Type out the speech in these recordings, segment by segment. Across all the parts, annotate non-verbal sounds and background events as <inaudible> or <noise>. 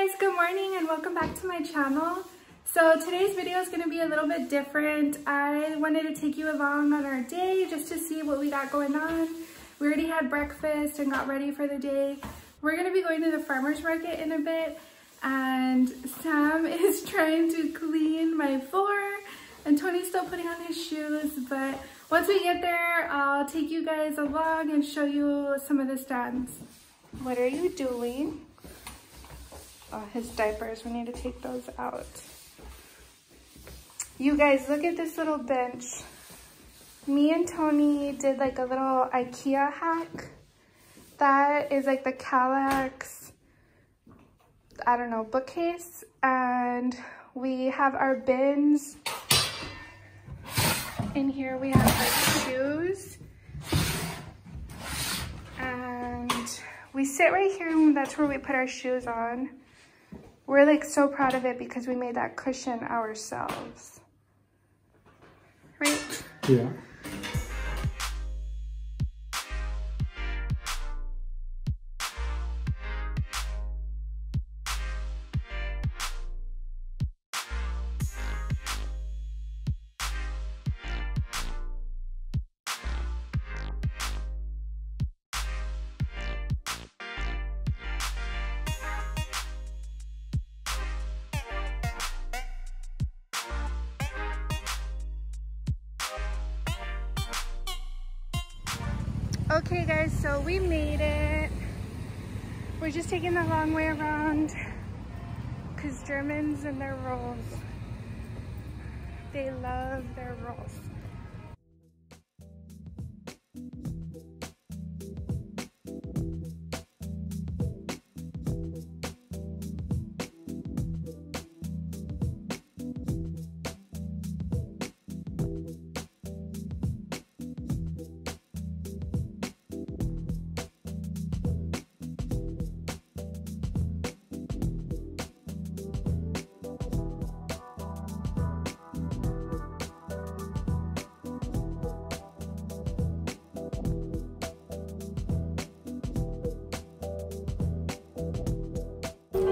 guys, good morning and welcome back to my channel. So today's video is going to be a little bit different. I wanted to take you along on our day just to see what we got going on. We already had breakfast and got ready for the day. We're going to be going to the farmer's market in a bit and Sam <laughs> is trying to clean my floor and Tony's still putting on his shoes but once we get there I'll take you guys along and show you some of the stands. What are you doing? Oh, his diapers, we need to take those out. You guys, look at this little bench. Me and Tony did like a little Ikea hack. That is like the Kallax, I don't know, bookcase. And we have our bins. In here we have our shoes. And we sit right here and that's where we put our shoes on. We're like so proud of it because we made that cushion ourselves. Right? Yeah. Okay guys, so we made it. We're just taking the long way around because Germans and their rolls, they love their rolls.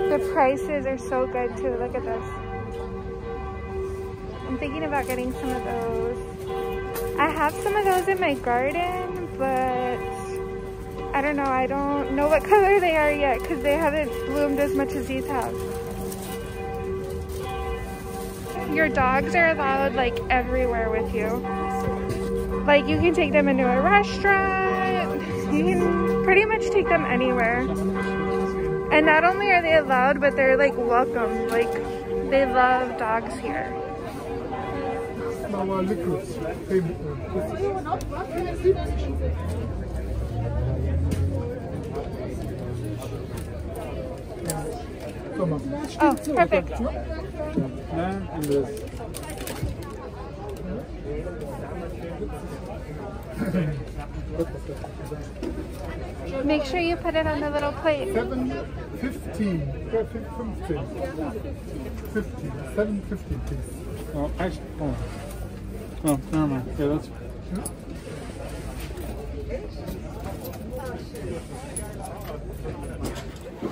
The prices are so good too. Look at this. I'm thinking about getting some of those. I have some of those in my garden, but I don't know. I don't know what <laughs> color they are yet because they haven't bloomed as much as these have. Your dogs are allowed like everywhere with you. Like you can take them into a restaurant. <laughs> You can pretty much take them anywhere. And not only are they allowed, but they're like welcome. Like they love dogs here. Oh, perfect. Yeah, and this. Make sure you put it on the little plate. Seven fifteen. Yeah, fif- fifteen. Fifteen. Seven fifteen, please. Oh, actually, oh. Oh, never mind. Yeah, that's.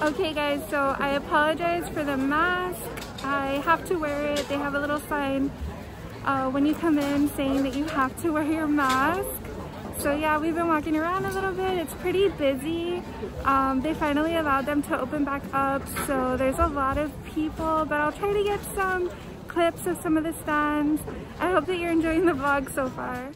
Okay guys, so I apologize for the mask. I have to wear it. They have a little sign uh, when you come in saying that you have to wear your mask. So yeah, we've been walking around a little bit. It's pretty busy. Um, they finally allowed them to open back up. So there's a lot of people, but I'll try to get some clips of some of the stands. I hope that you're enjoying the vlog so far.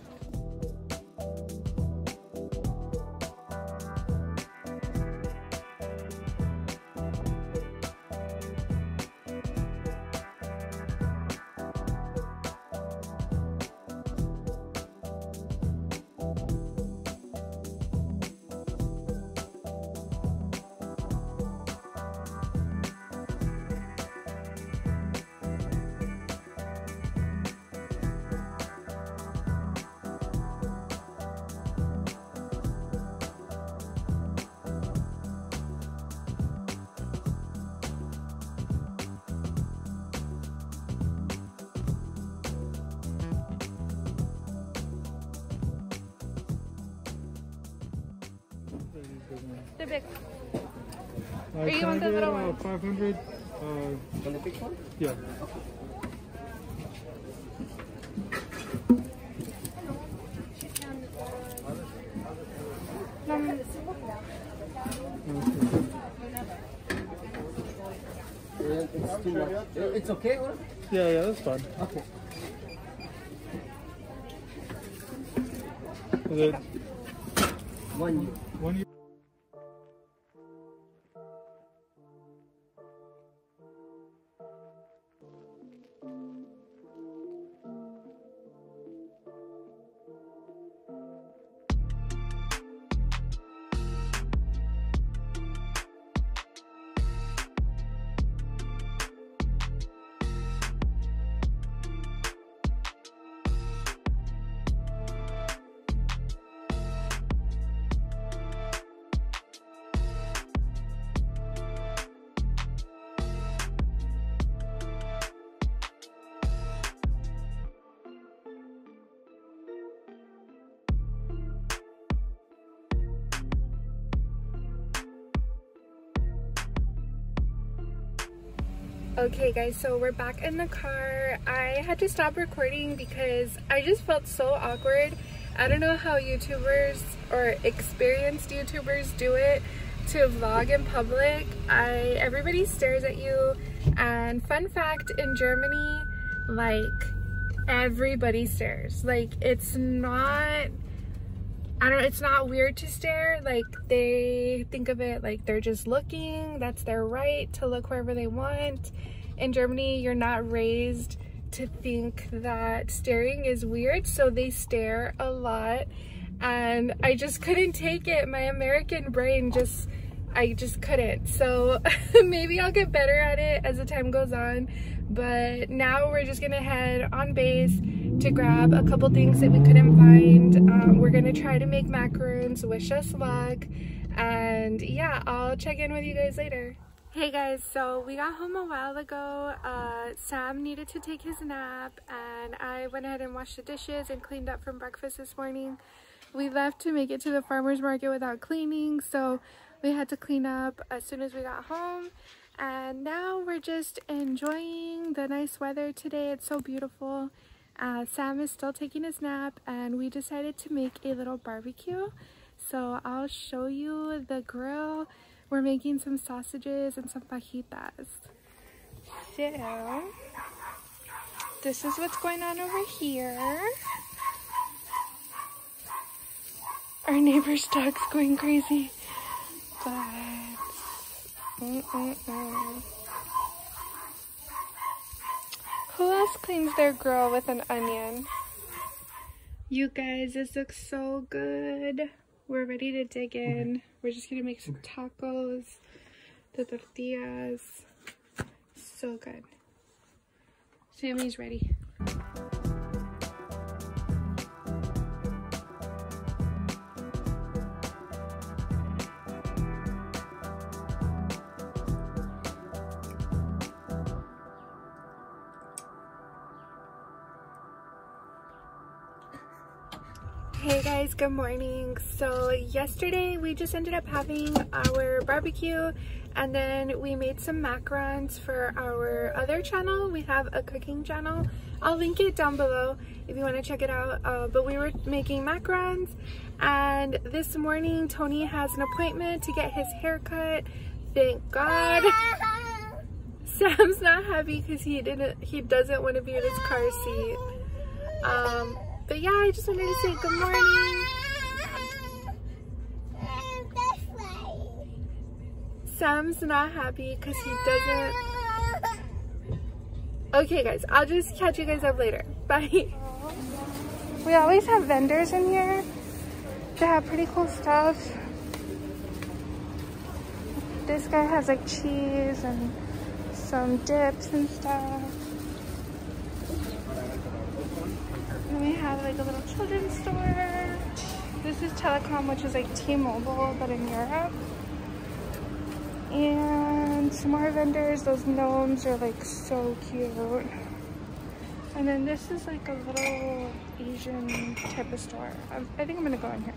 The big Uh, Or you can want I the get, little uh, one? 500. Uh, On the big one? yeah. Um, Okay. Yeah, it's too much. Uh, It's okay, or? Yeah, yeah, that's fine. Okay. Is it One year. Okay guys, so we're back in the car. I had to stop recording because I just felt so awkward. I don't know how YouTubers or experienced YouTubers do it to vlog in public. I everybody stares at you and fun fact in Germany like everybody stares. Like it's not I don't it's not weird to stare. Like they think of it like they're just looking. That's their right to look wherever they want. In Germany, you're not raised to think that staring is weird, so they stare a lot. And I just couldn't take it. My American brain just I just couldn't. So <laughs> maybe I'll get better at it as the time goes on. But now we're just gonna head on base to grab a couple things that we couldn't find. Um, we're gonna try to make macaroons, wish us luck. And yeah, I'll check in with you guys later. Hey guys, so we got home a while ago. Uh, Sam needed to take his nap and I went ahead and washed the dishes and cleaned up from breakfast this morning. We left to make it to the farmer's market without cleaning, so we had to clean up as soon as we got home. And now we're just enjoying the nice weather today. It's so beautiful. Uh, Sam is still taking his nap and we decided to make a little barbecue. So I'll show you the grill. We're making some sausages and some fajitas. So, this is what's going on over here. Our neighbor's dog's going crazy. But, mm -mm -mm. Who else cleans their grill with an onion? You guys, this looks so good. We're ready to dig in. We're just gonna make some tacos, the tortillas. So good. Sammy's ready. Hey guys, good morning. So yesterday we just ended up having our barbecue and then we made some macarons for our other channel. We have a cooking channel. I'll link it down below if you want to check it out. Uh, but we were making macarons and this morning Tony has an appointment to get his hair cut. Thank God. <laughs> Sam's not happy because he didn't he doesn't want to be in his car seat. Um, but yeah, I just wanted to say good morning. Sam's not happy because he doesn't. Okay, guys, I'll just catch you guys up later. <laughs> Bye. We always have vendors in here that have pretty cool stuff. This guy has like cheese and some dips and stuff. We have like a little children's store. This is Telekom, which is like T-Mobile, but in Europe. And some more vendors. Those gnomes are like so cute. And then this is like a little Asian type of store. I think I'm gonna go in here.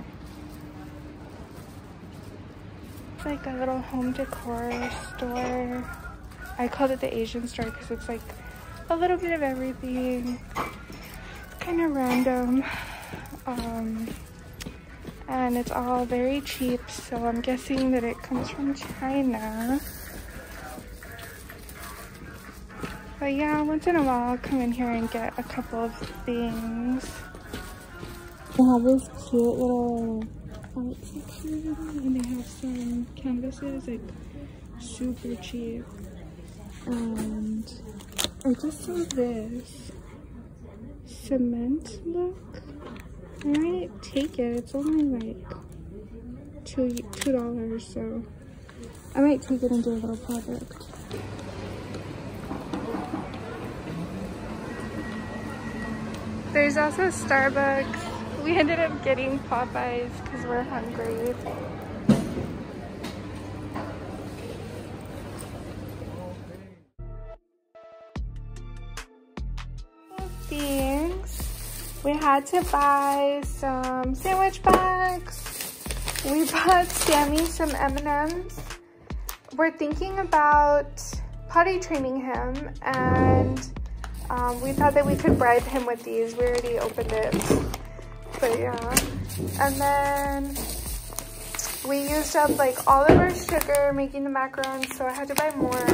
It's like a little home decor store. I called it the Asian store because it's like a little bit of everything. Kind of random. Um, and it's all very cheap, so I'm guessing that it comes from China. But yeah, once in a while I'll come in here and get a couple of things. They have this cute little art section and they have some canvases like super cheap. And I just saw this cement look. I might take it. It's only like two two dollars, so I might take it and do a little project. There's also Starbucks. We ended up getting Popeyes because we're hungry. Had to buy some sandwich bags. We <laughs> bought Sammy some M&Ms. We're thinking about potty training him and um, we thought that we could bribe him with these. We already opened it. But yeah. And then we used up like all of our sugar making the macarons, so I had to buy more.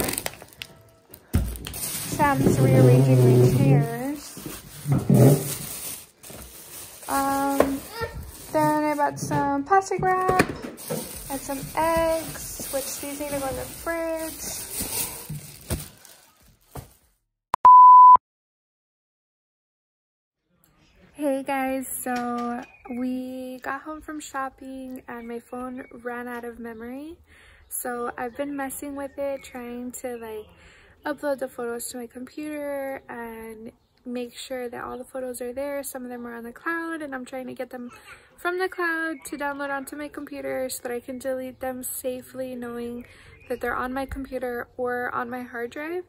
Sam's rearranging my chairs. Um, then I bought some plastic wrap and some eggs, which these need to go in the fridge. Hey guys, so we got home from shopping and my phone ran out of memory. So I've been messing with it, trying to like upload the photos to my computer and make sure that all the photos are there. Some of them are on the cloud and I'm trying to get them from the cloud to download onto my computer so that I can delete them safely knowing that they're on my computer or on my hard drive.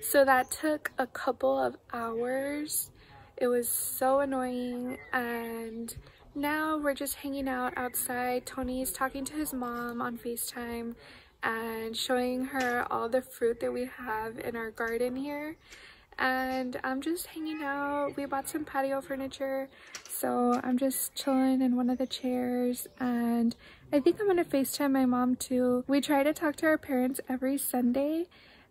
So that took a couple of hours it was so annoying and now we're just hanging out outside. Tony's talking to his mom on FaceTime and showing her all the fruit that we have in our garden here. And I'm just hanging out. We bought some patio furniture, so I'm just chilling in one of the chairs and I think I'm gonna FaceTime my mom too. We try to talk to our parents every Sunday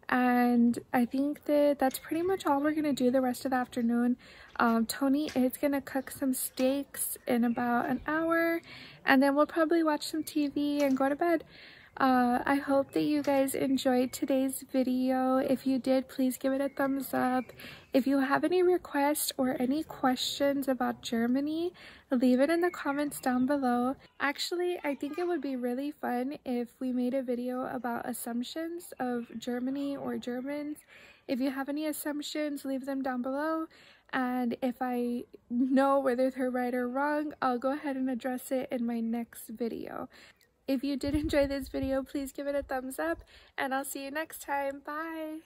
and I think that that's pretty much all we're gonna do the rest of the afternoon. Um, Tony is gonna cook some steaks in about an hour and then we'll probably watch some TV and go to bed. Uh, I hope that you guys enjoyed today's video. If you did, please give it a thumbs up. If you have any requests or any questions about Germany, leave it in the comments down below. Actually, I think it would be really fun if we made a video about assumptions of Germany or Germans. If you have any assumptions, leave them down below. And if I know whether they're right or wrong, I'll go ahead and address it in my next video. If you did enjoy this video, please give it a thumbs up and I'll see you next time. Bye!